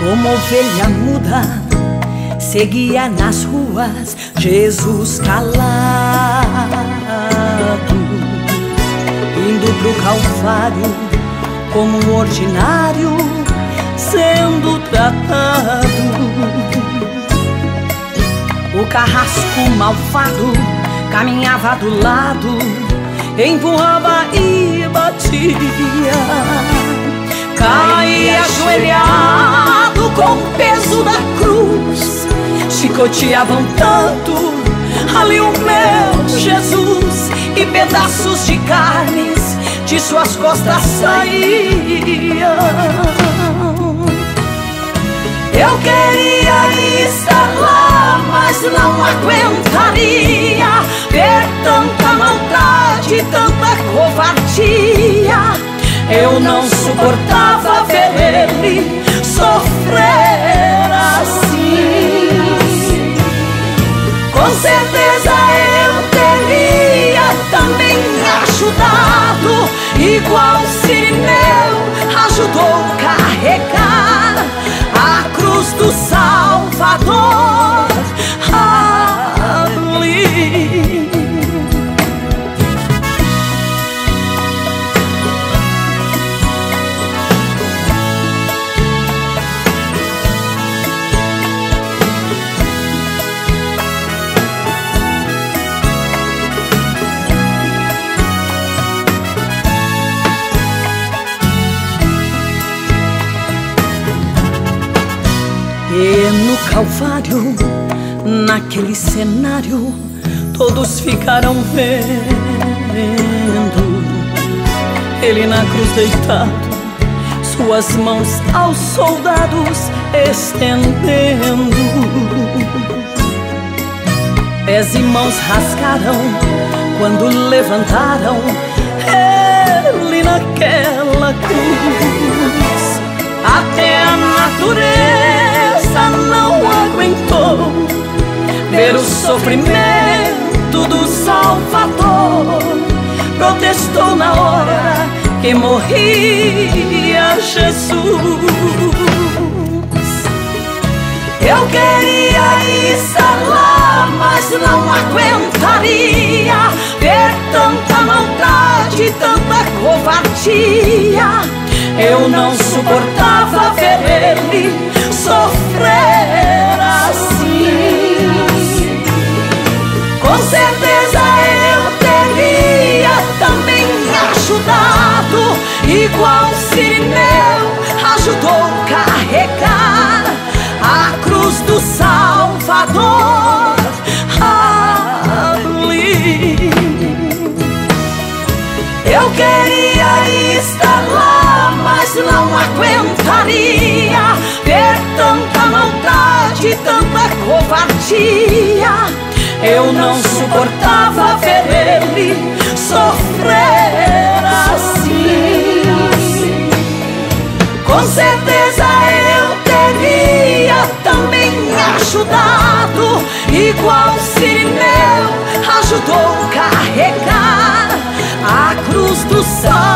como ovelha muda, seguia nas ruas Jesus calado, indo pro Calvário como um ordinário, sendo tratado. O carrasco malvado caminhava do lado, empurrava e batia. Caía ajoelhado com o peso da cruz, chicoteavam tanto ali o meu Jesus e pedaços de carnes de suas costas saíam. Eu queria estar lá, mas não aguentaria ver tanta maldade, tanta covardia. Eu não suportava Sirineu ajudou Calvário, naquele cenário, todos ficaram vendo ele na cruz deitado, suas mãos aos soldados estendendo. Pés e mãos rasgaram quando levantaram ele naquela cruz. Até a natureza não aguentou ver o sofrimento do Salvador. Protestou na hora que morria Jesus. Eu queria estar lá, mas não aguentaria ver tanta maldade, tanta covardia. Eu não suportava Sirineu ajudou a carregar a cruz do Salvador. Ali. Eu queria estar lá, mas não aguentaria ver tanta maldade, tanta covardia. Eu não suportava ver ele sofrer Com certeza eu teria também ajudado, igual Sirineu ajudou carregar a cruz do Salvador.